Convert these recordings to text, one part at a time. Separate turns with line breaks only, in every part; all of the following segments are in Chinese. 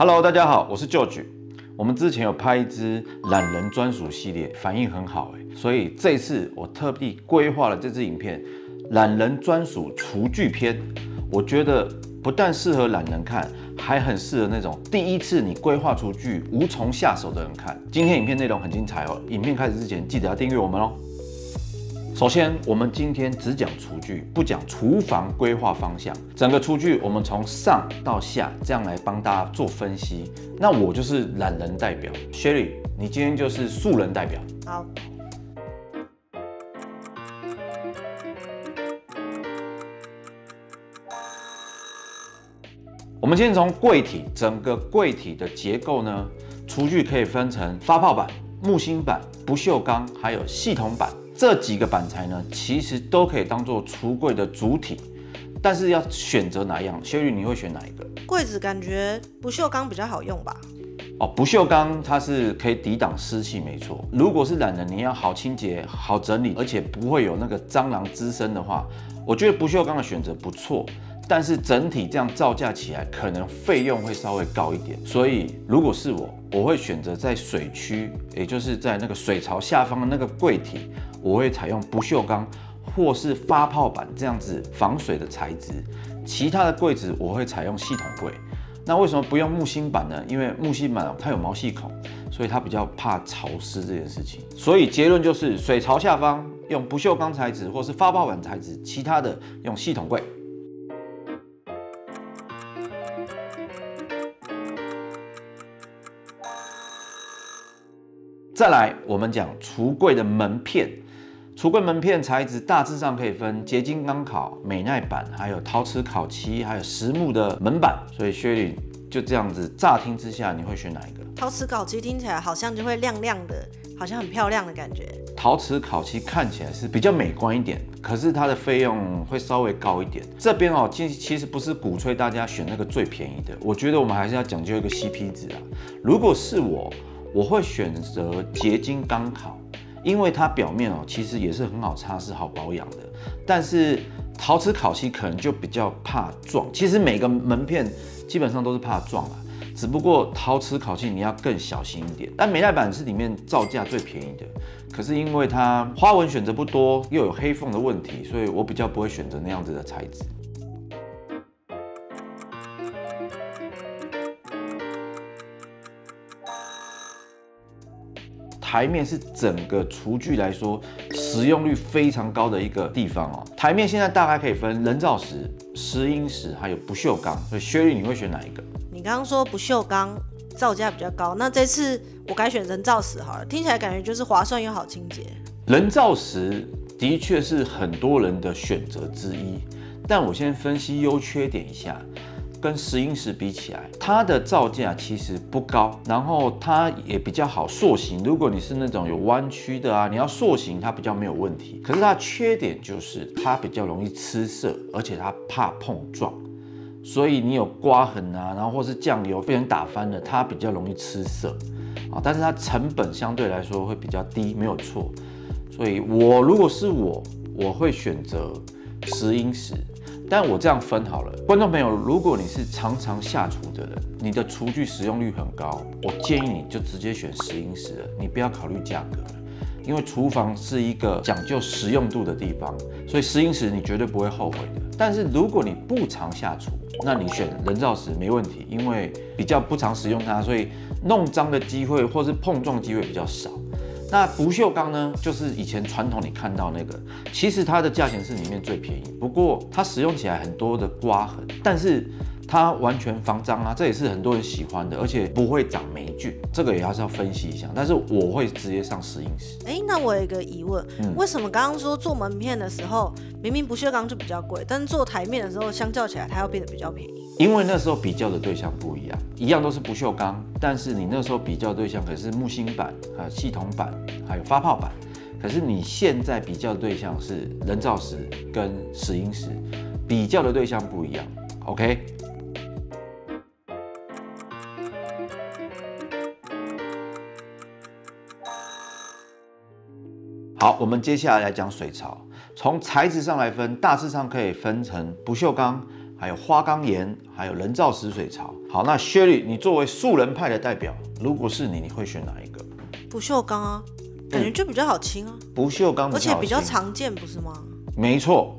Hello，大家好，我是 George。我们之前有拍一支懒人专属系列，反应很好哎，所以这次我特地规划了这支影片——懒人专属厨具篇。我觉得不但适合懒人看，还很适合那种第一次你规划厨具无从下手的人看。今天影片内容很精彩哦，影片开始之前记得要订阅我们哦。首先，我们今天只讲厨具，不讲厨房规划方向。整个厨具，我们从上到下这样来帮大家做分析。那我就是懒人代表，Sherry，你今天就是素人代表。
好，
我们先从柜体，整个柜体的结构呢，厨具可以分成发泡板、木芯板、不锈钢，还有系统板。这几个板材呢，其实都可以当做橱柜的主体，但是要选择哪样，薛玉你会选哪一个？
柜子感觉不锈钢比较好用吧？
哦，不锈钢它是可以抵挡湿气，没错。如果是懒人，你要好清洁、好整理，而且不会有那个蟑螂滋生的话，我觉得不锈钢的选择不错。但是整体这样造价起来，可能费用会稍微高一点。所以如果是我，我会选择在水区，也就是在那个水槽下方的那个柜体。我会采用不锈钢或是发泡板这样子防水的材质，其他的柜子我会采用系统柜。那为什么不用木芯板呢？因为木芯板它有毛细孔，所以它比较怕潮湿这件事情。所以结论就是，水槽下方用不锈钢材质或是发泡板材质，其他的用系统柜。再来，我们讲橱柜的门片。橱柜门片材质大致上可以分结晶钢烤、美耐板，还有陶瓷烤漆，还有实木的门板。所以薛丽就这样子乍听之下，你会选哪一个？
陶瓷烤漆听起来好像就会亮亮的，好像很漂亮的感觉。
陶瓷烤漆看起来是比较美观一点，可是它的费用会稍微高一点。这边哦，其其实不是鼓吹大家选那个最便宜的，我觉得我们还是要讲究一个 CP 值啊。如果是我，我会选择结晶钢烤。因为它表面哦，其实也是很好擦拭、好保养的。但是陶瓷烤漆可能就比较怕撞。其实每个门片基本上都是怕撞啊，只不过陶瓷烤漆你要更小心一点。但美耐板是里面造价最便宜的，可是因为它花纹选择不多，又有黑缝的问题，所以我比较不会选择那样子的材质。台面是整个厨具来说使用率非常高的一个地方哦。台面现在大概可以分人造石、石英石，还有不锈钢。所以薛律，你会选哪一个？
你刚刚说不锈钢造价比较高，那这次我改选人造石好了，听起来感觉就是划算又好清洁。
人造石的确是很多人的选择之一，但我先分析优缺点一下。跟石英石比起来，它的造价其实不高，然后它也比较好塑形。如果你是那种有弯曲的啊，你要塑形它比较没有问题。可是它缺点就是它比较容易吃色，而且它怕碰撞，所以你有刮痕啊，然后或是酱油被人打翻了，它比较容易吃色啊。但是它成本相对来说会比较低，没有错。所以我如果是我，我会选择石英石。但我这样分好了，观众朋友，如果你是常常下厨的人，你的厨具使用率很高，我建议你就直接选石英石了，你不要考虑价格了，因为厨房是一个讲究实用度的地方，所以石英石你绝对不会后悔的。但是如果你不常下厨，那你选人造石没问题，因为比较不常使用它，所以弄脏的机会或是碰撞机会比较少。那不锈钢呢？就是以前传统你看到那个，其实它的价钱是里面最便宜，不过它使用起来很多的刮痕，但是它完全防脏啊，这也是很多人喜欢的，而且不会长霉菌，这个也还是要分析一下。但是我会直接上石英石。
哎，那我有一个疑问，为什么刚刚说做门片的时候，明明不锈钢就比较贵，但是做台面的时候，相较起来它要变得比较便宜？
因为那时候比较的对象不一样，一样都是不锈钢，但是你那时候比较对象可是木芯板、还有系统板、还有发泡板，可是你现在比较的对象是人造石跟石英石，比较的对象不一样。OK，好，我们接下来来讲水槽，从材质上来分，大致上可以分成不锈钢。还有花岗岩，还有人造石水槽。好，那薛律，你作为素人派的代表，如果是你，你会选哪一个？
不锈钢啊，感觉就比较好清啊，
不锈钢，
而且比较常见，不是吗？
没错，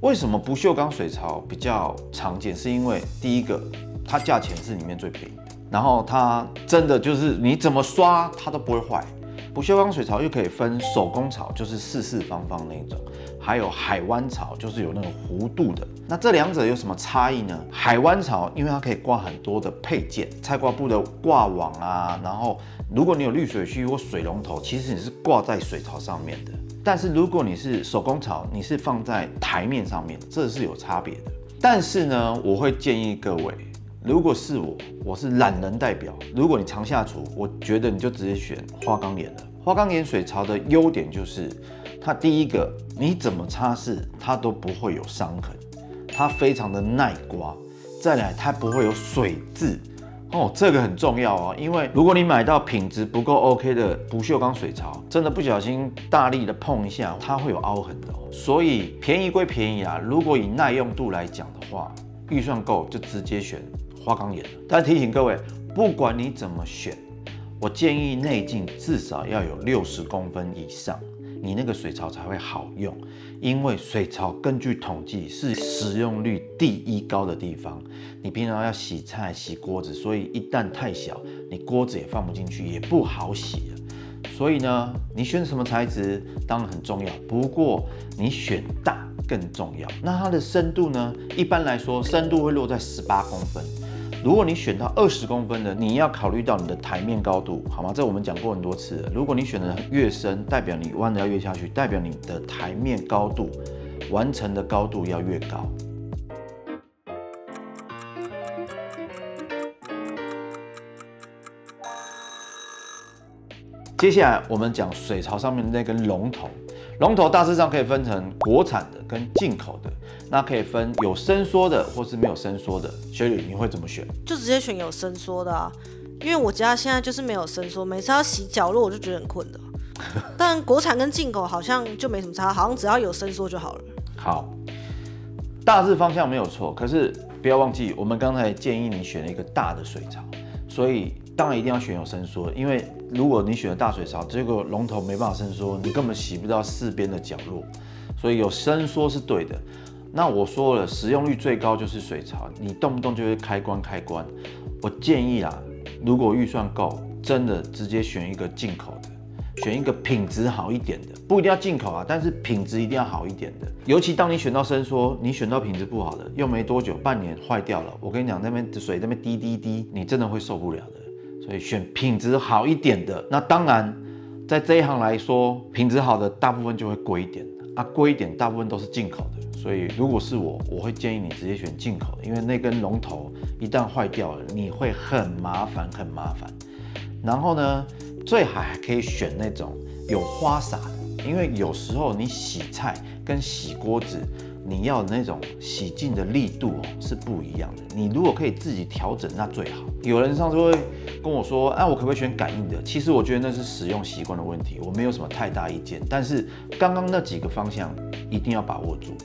为什么不锈钢水槽比较常见？是因为第一个，它价钱是里面最便宜的，然后它真的就是你怎么刷它都不会坏。不锈钢水槽又可以分手工槽，就是四四方方那种，还有海湾槽，就是有那种弧度的。那这两者有什么差异呢？海湾槽因为它可以挂很多的配件，菜挂布的挂网啊，然后如果你有滤水器或水龙头，其实你是挂在水槽上面的。但是如果你是手工槽，你是放在台面上面，这是有差别的。但是呢，我会建议各位，如果是我，我是懒人代表，如果你常下厨，我觉得你就直接选花岗岩了。花岗岩水槽的优点就是，它第一个，你怎么擦拭它都不会有伤痕，它非常的耐刮。再来，它不会有水渍。哦，这个很重要哦，因为如果你买到品质不够 OK 的不锈钢水槽，真的不小心大力的碰一下，它会有凹痕的哦。所以便宜归便宜啊，如果以耐用度来讲的话，预算够就直接选花岗岩。但提醒各位，不管你怎么选，我建议内径至少要有六十公分以上，你那个水槽才会好用。因为水槽根据统计是使用率第一高的地方，你平常要洗菜、洗锅子，所以一旦太小，你锅子也放不进去，也不好洗了。所以呢，你选什么材质当然很重要，不过你选大更重要。那它的深度呢？一般来说，深度会落在十八公分。如果你选到二十公分的，你要考虑到你的台面高度，好吗？这我们讲过很多次。如果你选的越深，代表你弯的要越下去，代表你的台面高度完成的高度要越高。接下来我们讲水槽上面的那根龙头，龙头大致上可以分成国产的跟进口的，那可以分有伸缩的或是没有伸缩的。雪莉，你会怎么选？
就直接选有伸缩的啊，因为我家现在就是没有伸缩，每次要洗角落我就觉得很困的。但国产跟进口好像就没什么差，好像只要有伸缩就好了。
好，大致方向没有错，可是不要忘记，我们刚才建议你选了一个大的水槽，所以当然一定要选有伸缩的，因为如果你选了大水槽，结果龙头没办法伸缩，你根本洗不到四边的角落，所以有伸缩是对的。那我说了，使用率最高就是水槽，你动不动就会开关开关。我建议啊，如果预算够，真的直接选一个进口的，选一个品质好一点的，不一定要进口啊，但是品质一定要好一点的。尤其当你选到伸缩，你选到品质不好的，用没多久，半年坏掉了，我跟你讲，那边的水那边滴滴滴，你真的会受不了的。所以选品质好一点的，那当然，在这一行来说，品质好的大部分就会贵一点啊，贵一点大部分都是进口的。所以如果是我，我会建议你直接选进口的，因为那根龙头一旦坏掉了，你会很麻烦，很麻烦。然后呢，最好还可以选那种有花洒的，因为有时候你洗菜跟洗锅子，你要的那种洗净的力度哦是不一样的。你如果可以自己调整，那最好。有人上次会跟我说，啊，我可不可以选感应的？其实我觉得那是使用习惯的问题，我没有什么太大意见。但是刚刚那几个方向一定要把握住。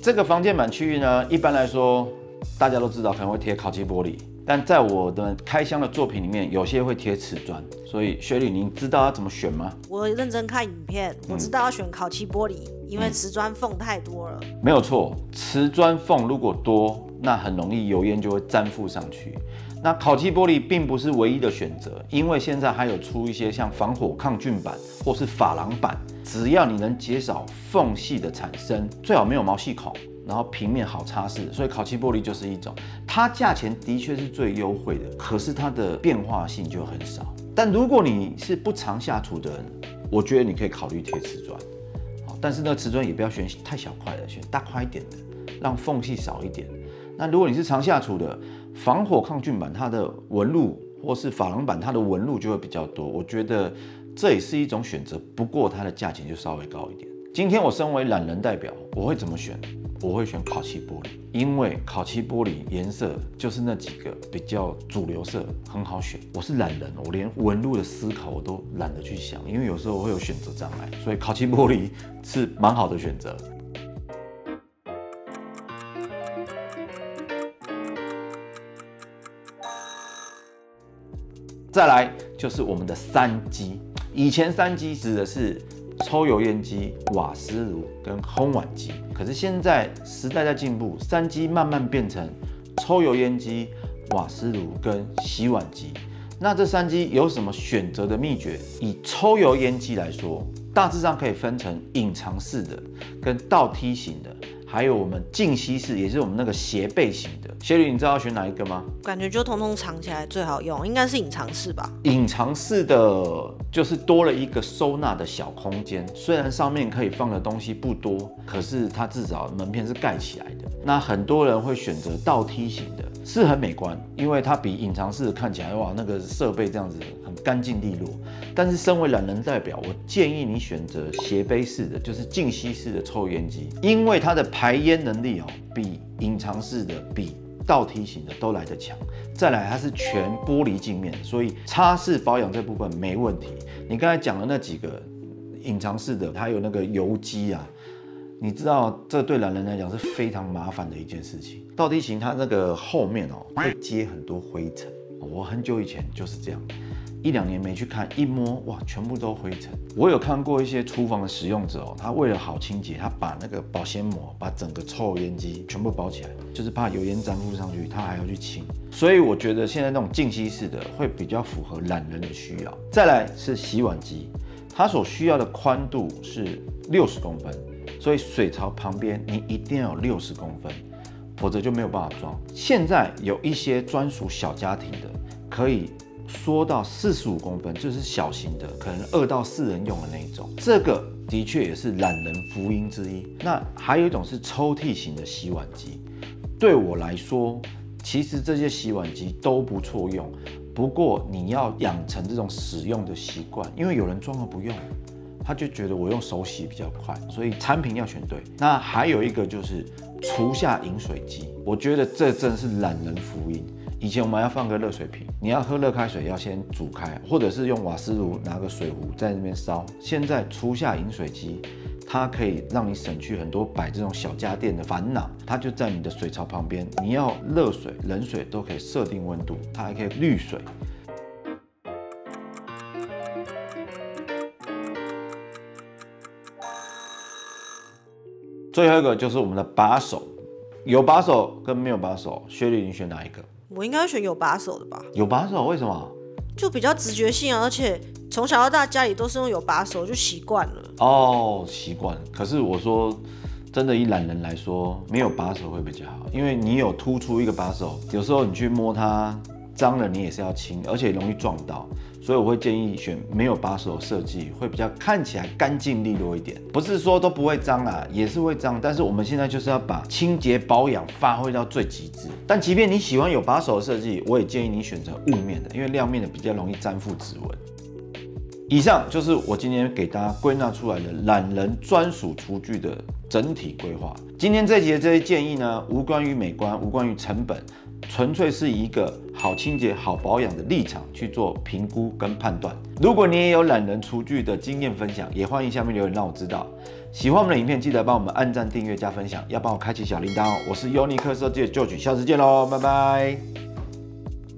这个防溅板区域呢，一般来说大家都知道可能会贴烤漆玻璃，但在我的开箱的作品里面，有些会贴瓷砖。所以雪莉，您知道要怎么选吗？
我认真看影片，我知道要选烤漆玻璃，因为瓷砖缝太多了。
没有错，瓷砖缝如果多，那很容易油烟就会粘附上去。那烤漆玻璃并不是唯一的选择，因为现在还有出一些像防火抗菌板或是珐琅板，只要你能减少缝隙的产生，最好没有毛细孔，然后平面好擦拭，所以烤漆玻璃就是一种。它价钱的确是最优惠的，可是它的变化性就很少。但如果你是不常下厨的人，我觉得你可以考虑贴瓷砖，但是呢，瓷砖也不要选太小块的，选大块一点的，让缝隙少一点。那如果你是常下厨的，防火抗菌板它的纹路或是珐琅板它的纹路就会比较多，我觉得这也是一种选择，不过它的价钱就稍微高一点。今天我身为懒人代表，我会怎么选？我会选烤漆玻璃，因为烤漆玻璃颜色就是那几个比较主流色，很好选。我是懒人，我连纹路的思考我都懒得去想，因为有时候我会有选择障碍，所以烤漆玻璃是蛮好的选择。再来就是我们的三基，以前三基指的是抽油烟机、瓦斯炉跟烘碗机，可是现在时代在进步，三机慢慢变成抽油烟机、瓦斯炉跟洗碗机。那这三机有什么选择的秘诀？以抽油烟机来说，大致上可以分成隐藏式的跟倒梯形的。还有我们静息式，也是我们那个斜背型的。谢律，你知道要选哪一个吗？
感觉就通通藏起来最好用，应该是隐藏式吧。
隐藏式的就是多了一个收纳的小空间，虽然上面可以放的东西不多，可是它至少门片是盖起来的。那很多人会选择倒梯型的，是很美观，因为它比隐藏式看起来哇，那个设备这样子很干净利落。但是身为懒人代表，我建议你选择斜背式的，就是静吸式的抽烟机，因为它的排烟能力哦，比隐藏式的、比倒梯形的都来得强。再来，它是全玻璃镜面，所以擦拭保养这部分没问题。你刚才讲的那几个隐藏式的，还有那个油机啊，你知道这对懒人来讲是非常麻烦的一件事情。倒梯形它那个后面哦，会接很多灰尘。我很久以前就是这样。一两年没去看，一摸哇，全部都灰尘。我有看过一些厨房的使用者哦，他为了好清洁，他把那个保鲜膜把整个抽油烟机全部包起来，就是怕油烟粘附上去，他还要去清。所以我觉得现在那种静吸式的会比较符合懒人的需要。再来是洗碗机，它所需要的宽度是六十公分，所以水槽旁边你一定要有六十公分，否则就没有办法装。现在有一些专属小家庭的可以。缩到四十五公分，就是小型的，可能二到四人用的那一种。这个的确也是懒人福音之一。那还有一种是抽屉型的洗碗机，对我来说，其实这些洗碗机都不错用。不过你要养成这种使用的习惯，因为有人装了不用，他就觉得我用手洗比较快，所以产品要选对。那还有一个就是厨下饮水机，我觉得这真是懒人福音。以前我们要放个热水瓶，你要喝热开水要先煮开，或者是用瓦斯炉拿个水壶在那边烧。现在初夏饮水机，它可以让你省去很多摆这种小家电的烦恼。它就在你的水槽旁边，你要热水、冷水都可以设定温度，它还可以滤水。最后一个就是我们的把手，有把手跟没有把手，薛丽，你选哪一个？
我应该选有把手的吧？
有把手为什么？
就比较直觉性啊，而且从小到大家里都是用有把手，就习惯了。
哦，习惯。可是我说，真的，以懒人来说，没有把手会比较好，因为你有突出一个把手，有时候你去摸它。脏了你也是要清，而且容易撞到，所以我会建议选没有把手设计，会比较看起来干净利落一点。不是说都不会脏啊，也是会脏，但是我们现在就是要把清洁保养发挥到最极致。但即便你喜欢有把手的设计，我也建议你选择雾面的，因为亮面的比较容易粘附指纹。以上就是我今天给大家归纳出来的懒人专属厨具的整体规划。今天这集的这些建议呢，无关于美观，无关于成本。纯粹是一个好清洁、好保养的立场去做评估跟判断。如果你也有懒人厨具的经验分享，也欢迎下面留言让我知道。喜欢我们的影片，记得帮我们按赞、订阅、加分享，要帮我开启小铃铛哦。我是尤尼克设计的旧曲，下次见喽，拜拜。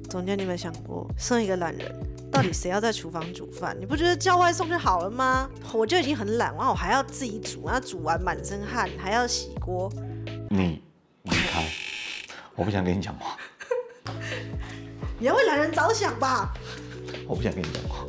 总监，你有没有想过，生一个懒人，到底谁要在厨房煮饭？你不觉得叫外送就好了吗？我就已经很懒，然后我还要自己煮，然后煮完满身汗，还要洗锅。
你离开。我不想跟你讲话。
你要为男人着想吧。
我不想跟你讲话。